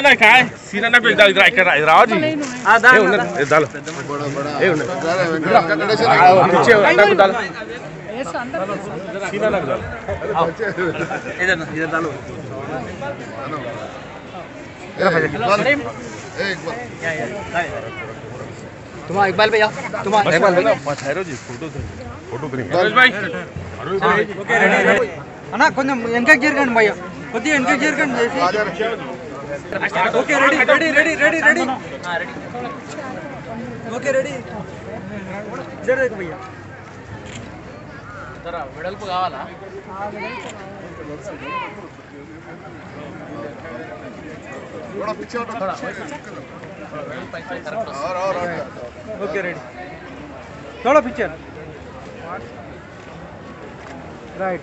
नाही काय सीना नाही पेल इधर ऐका रावाजी हे उन्नत, हे झालं हे उन्नत. आ, पीछे हो, अण्णा को झालं. सीना नाही झालं तुम्हारा इकबाल भैया तुम्हारा इकबाल भैया ठहरो जी फोटो फोटो करेंगे परवेश भाई परवेश भाई అన్న కొంచెం వెనకకి జరగండి భయ్య కొద్దిగా వెనకకి జరగండి చేసి okay ready ready ready ready ready okay ready జరగదు భయ్య వెడల్పు కావాలా ఓకే రెడీ थोड़ा पिक्चर राइट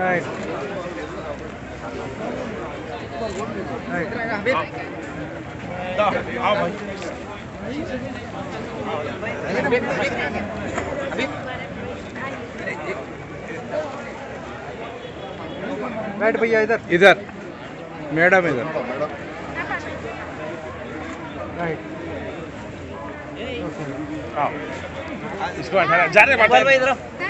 भाई राइट भैया इधर। इधर। मैडम इधर। राइट इसको जा रहे इधर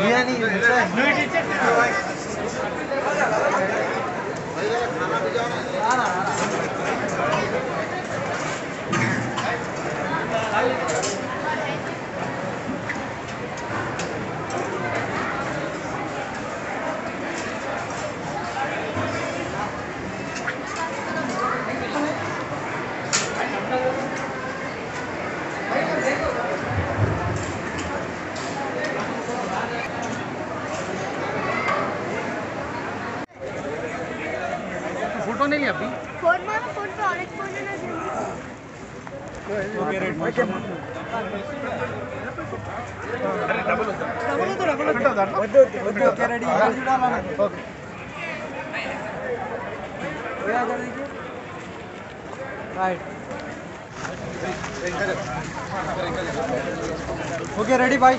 अभी రైట్ फोटो नहीं है अभी फोन मारो फोन पे और एक फोन है ना जल्दी ఓకే రైట్ వద్దు వద్దు ఓకే రెడీ ఇక్కడ చూడాలండి ఓకే भैया इधर देखिए राइट ओके रेडी भाई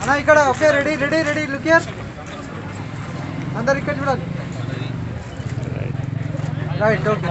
అన్న ఇక్కడ okay ready ready ready look here అందరు ఇక్కడ చూడాలి రైట్ ఓకే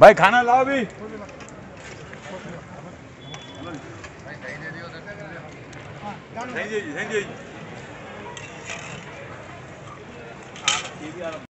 भाई खाना लाओ भी थैंक यू थैंक